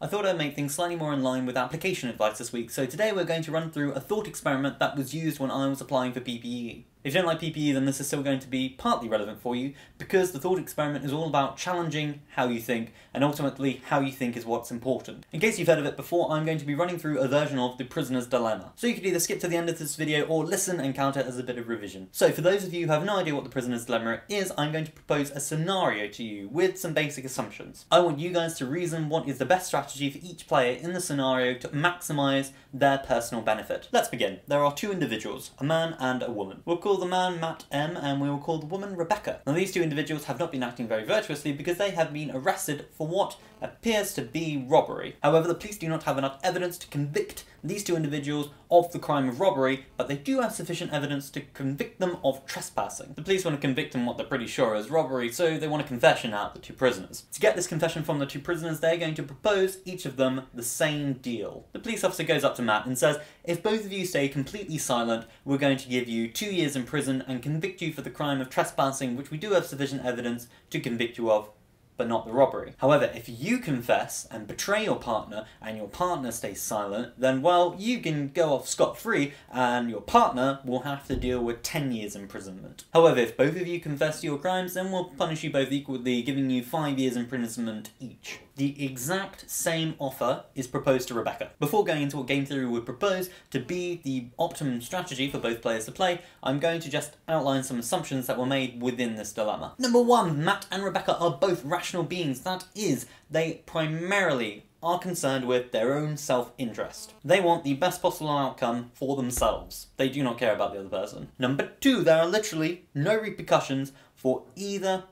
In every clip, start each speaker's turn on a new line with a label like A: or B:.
A: I thought I'd make things slightly more in line with application advice this week, so today we're going to run through a thought experiment that was used when I was applying for PPE. If you don't like PPE, then this is still going to be partly relevant for you, because the thought experiment is all about challenging how you think, and ultimately how you think is what's important. In case you've heard of it before, I'm going to be running through a version of the prisoner's dilemma. So you could either skip to the end of this video or listen and count it as a bit of revision. So for those of you who have no idea what the prisoner's dilemma is, I'm going to propose a scenario to you with some basic assumptions. I want you guys to reason what is the best strategy for each player in the scenario to maximise their personal benefit. Let's begin. There are two individuals, a man and a woman. We'll call the man Matt M and we will call the woman Rebecca. Now these two individuals have not been acting very virtuously because they have been arrested for what appears to be robbery. However, the police do not have enough evidence to convict these two individuals of the crime of robbery, but they do have sufficient evidence to convict them of trespassing. The police want to convict them what they're pretty sure is robbery, so they want a confession out of the two prisoners. To get this confession from the two prisoners, they're going to propose each of them the same deal. The police officer goes up to Matt and says, if both of you stay completely silent, we're going to give you two years in prison and convict you for the crime of trespassing, which we do have sufficient evidence to convict you of but not the robbery. However, if you confess and betray your partner and your partner stays silent, then well, you can go off scot-free and your partner will have to deal with 10 years imprisonment. However, if both of you confess your crimes, then we'll punish you both equally, giving you 5 years imprisonment each. The exact same offer is proposed to Rebecca. Before going into what game theory would propose to be the optimum strategy for both players to play, I'm going to just outline some assumptions that were made within this dilemma. Number one, Matt and Rebecca are both rational beings. That is, they primarily are concerned with their own self-interest. They want the best possible outcome for themselves. They do not care about the other person. Number two, there are literally no repercussions for either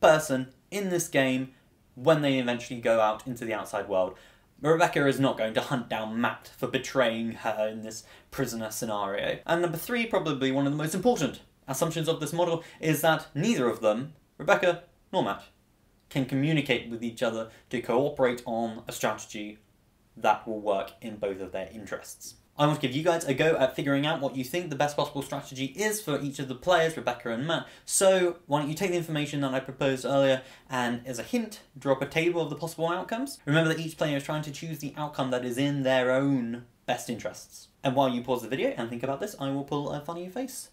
A: person in this game when they eventually go out into the outside world. Rebecca is not going to hunt down Matt for betraying her in this prisoner scenario. And number three, probably one of the most important assumptions of this model, is that neither of them, Rebecca nor Matt, can communicate with each other to cooperate on a strategy that will work in both of their interests. I want to give you guys a go at figuring out what you think the best possible strategy is for each of the players, Rebecca and Matt. So why don't you take the information that I proposed earlier and as a hint, drop a table of the possible outcomes. Remember that each player is trying to choose the outcome that is in their own best interests. And while you pause the video and think about this, I will pull a funny face.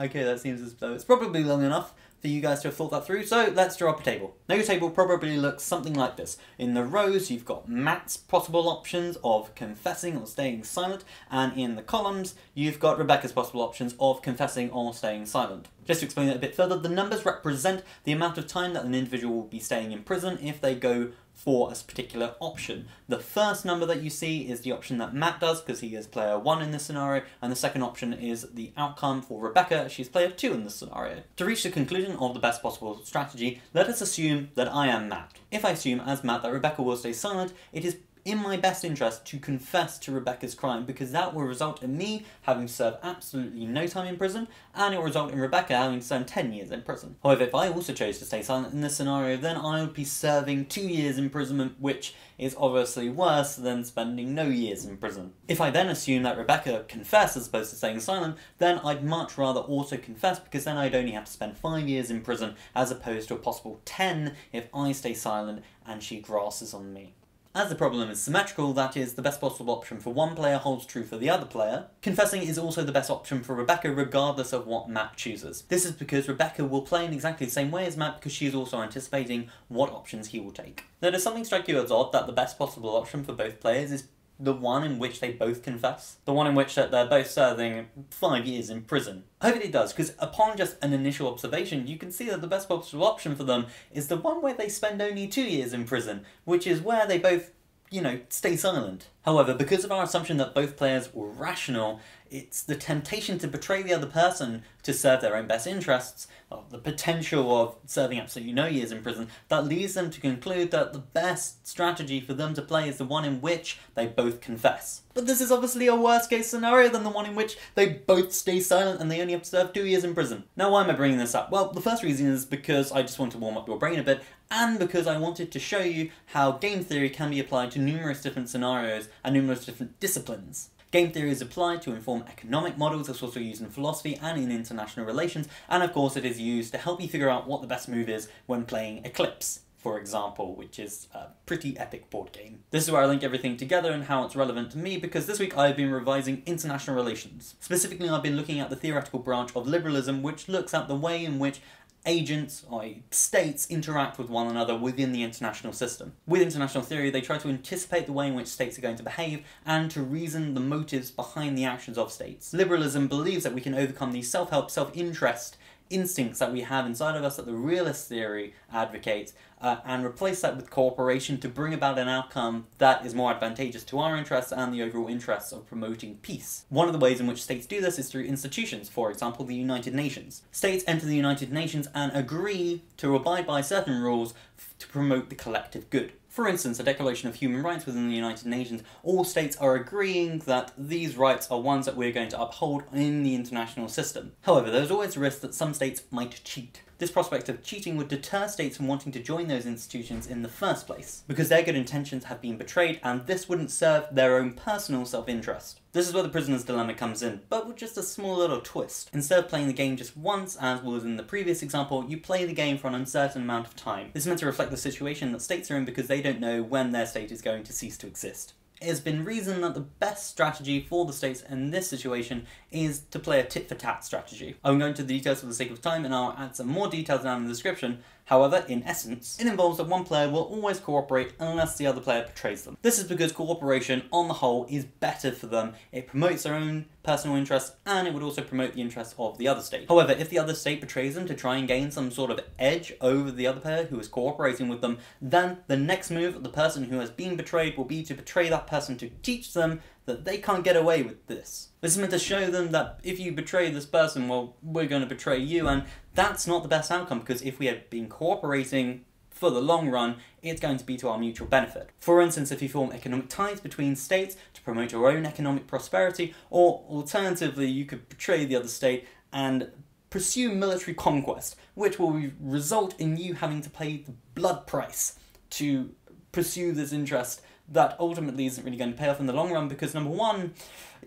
A: Okay, that seems as though it's probably long enough for you guys to have thought that through, so let's draw up a table. Now your table probably looks something like this. In the rows, you've got Matt's possible options of confessing or staying silent, and in the columns, you've got Rebecca's possible options of confessing or staying silent. Just to explain that a bit further, the numbers represent the amount of time that an individual will be staying in prison if they go for a particular option. The first number that you see is the option that Matt does because he is player 1 in this scenario and the second option is the outcome for Rebecca, she's player 2 in this scenario. To reach the conclusion of the best possible strategy, let us assume that I am Matt. If I assume as Matt that Rebecca will stay silent, it is in my best interest to confess to Rebecca's crime because that will result in me having served absolutely no time in prison and it will result in Rebecca having served 10 years in prison. However, if I also chose to stay silent in this scenario, then I would be serving 2 years imprisonment, which is obviously worse than spending no years in prison. If I then assume that Rebecca confessed as opposed to staying silent, then I'd much rather also confess because then I'd only have to spend 5 years in prison as opposed to a possible 10 if I stay silent and she grasses on me. As the problem is symmetrical, that is, the best possible option for one player holds true for the other player, confessing is also the best option for Rebecca regardless of what Matt chooses. This is because Rebecca will play in exactly the same way as Matt because she is also anticipating what options he will take. Now does something strike you as odd that the best possible option for both players is the one in which they both confess, the one in which that they're both serving five years in prison. I hope it does, because upon just an initial observation, you can see that the best possible option for them is the one where they spend only two years in prison, which is where they both, you know, stay silent. However, because of our assumption that both players were rational, it's the temptation to betray the other person to serve their own best interests, or the potential of serving absolutely no years in prison, that leads them to conclude that the best strategy for them to play is the one in which they both confess. But this is obviously a worse case scenario than the one in which they both stay silent and they only have to serve two years in prison. Now why am I bringing this up? Well, the first reason is because I just want to warm up your brain a bit, and because I wanted to show you how game theory can be applied to numerous different scenarios and numerous different disciplines. Game theory is applied to inform economic models, it's also used in philosophy and in international relations, and of course it is used to help you figure out what the best move is when playing Eclipse for example, which is a pretty epic board game. This is where I link everything together and how it's relevant to me because this week I've been revising international relations. Specifically, I've been looking at the theoretical branch of liberalism, which looks at the way in which agents, or states, interact with one another within the international system. With international theory, they try to anticipate the way in which states are going to behave and to reason the motives behind the actions of states. Liberalism believes that we can overcome the self-help, self-interest instincts that we have inside of us that the realist theory advocates uh, and replace that with cooperation to bring about an outcome that is more advantageous to our interests and the overall interests of promoting peace. One of the ways in which states do this is through institutions, for example the United Nations. States enter the United Nations and agree to abide by certain rules to promote the collective good. For instance, a Declaration of Human Rights within the United Nations, all states are agreeing that these rights are ones that we're going to uphold in the international system. However, there's always a risk that some states might cheat. This prospect of cheating would deter states from wanting to join those institutions in the first place, because their good intentions have been betrayed and this wouldn't serve their own personal self-interest. This is where the prisoner's dilemma comes in, but with just a small little twist. Instead of playing the game just once, as was in the previous example, you play the game for an uncertain amount of time. This is meant to reflect the situation that states are in because they don't know when their state is going to cease to exist it has been reasoned that the best strategy for the states in this situation is to play a tit for tat strategy. I'm going to the details for the sake of time and I'll add some more details down in the description, However, in essence, it involves that one player will always cooperate unless the other player betrays them. This is because cooperation, on the whole, is better for them. It promotes their own personal interests, and it would also promote the interests of the other state. However, if the other state betrays them to try and gain some sort of edge over the other player who is cooperating with them, then the next move of the person who has been betrayed will be to betray that person to teach them that they can't get away with this. This is meant to show them that if you betray this person, well, we're going to betray you, and that's not the best outcome because if we had been cooperating for the long run, it's going to be to our mutual benefit. For instance, if you form economic ties between states to promote your own economic prosperity, or alternatively, you could betray the other state and pursue military conquest, which will result in you having to pay the blood price to pursue this interest that ultimately isn't really going to pay off in the long run because number one,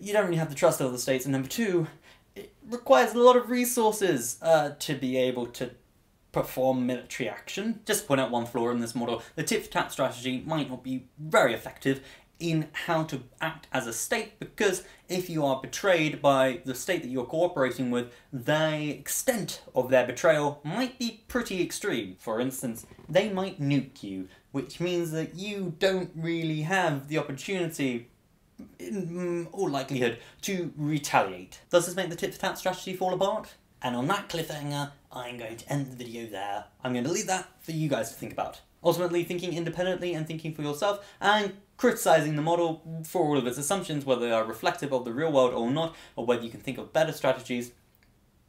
A: you don't really have the trust of the states, and number two, it requires a lot of resources uh, to be able to perform military action. Just point out one flaw in this model, the tit-for-tat strategy might not be very effective in how to act as a state because if you are betrayed by the state that you're cooperating with, the extent of their betrayal might be pretty extreme. For instance, they might nuke you, which means that you don't really have the opportunity in mm, all likelihood, to retaliate. Does this make the tit-for-tat strategy fall apart? And on that cliffhanger, I'm going to end the video there. I'm going to leave that for you guys to think about. Ultimately, thinking independently and thinking for yourself, and criticizing the model for all of its assumptions, whether they are reflective of the real world or not, or whether you can think of better strategies.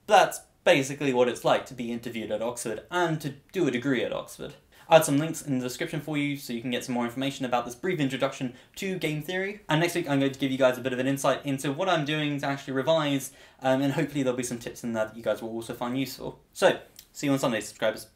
A: That's basically what it's like to be interviewed at Oxford and to do a degree at Oxford. I'll add some links in the description for you so you can get some more information about this brief introduction to game theory. And next week I'm going to give you guys a bit of an insight into what I'm doing to actually revise, um, and hopefully there'll be some tips in there that you guys will also find useful. So, see you on Sunday, subscribers.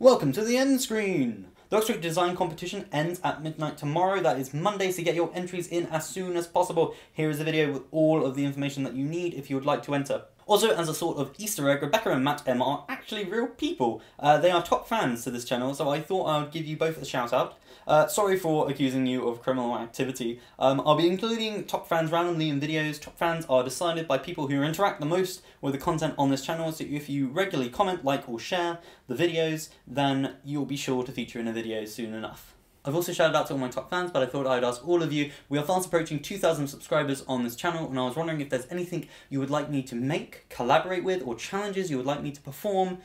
A: Welcome to the end screen! The Oxford Design Competition ends at midnight tomorrow. That is Monday, so get your entries in as soon as possible. Here is a video with all of the information that you need if you would like to enter. Also, as a sort of Easter egg, Rebecca and Matt M are actually real people. Uh, they are top fans to this channel, so I thought I would give you both a shout out. Uh, sorry for accusing you of criminal activity. Um, I'll be including top fans randomly in videos. Top fans are decided by people who interact the most with the content on this channel, so if you regularly comment, like, or share the videos, then you'll be sure to feature in a video soon enough. I've also shouted out to all my top fans, but I thought I'd ask all of you. We are fast approaching 2,000 subscribers on this channel, and I was wondering if there's anything you would like me to make, collaborate with, or challenges you would like me to perform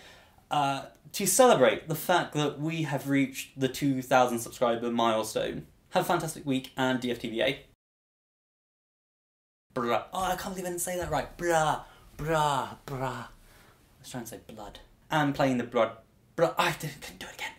A: uh, to celebrate the fact that we have reached the 2,000 subscriber milestone. Have a fantastic week, and DFTBA. Bruh. Oh, I can't believe I didn't say that right. Bruh, bruh, bruh. I was trying to say blood. And playing the blood. Bruh, I didn't, couldn't do it again.